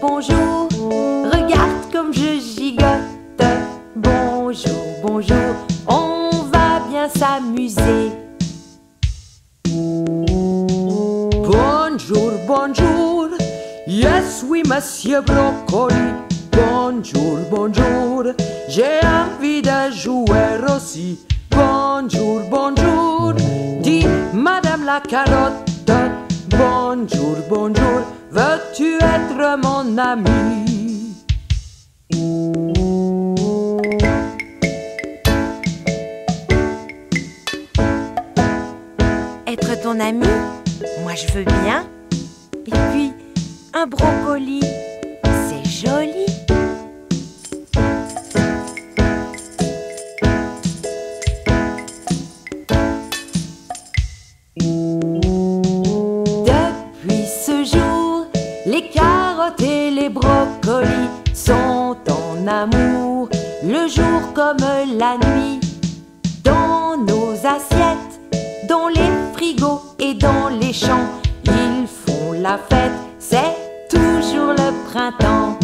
bonjour, regarde comme je gigote. Bonjour, bonjour, on va bien s'amuser. Bonjour, bonjour, yes, oui, monsieur Brocoli. Bonjour, bonjour, j'ai envie de jouer aussi. Bonjour, bonjour, dit madame la carotte bonjour, bonjour. Veux-tu être mon ami? Être ton ami Moi je veux bien. Et puis, un brocoli, c'est joli. Les carottes et les brocolis sont en amour, le jour comme la nuit. Dans nos assiettes, dans les frigos et dans les champs, ils font la fête, c'est toujours le printemps.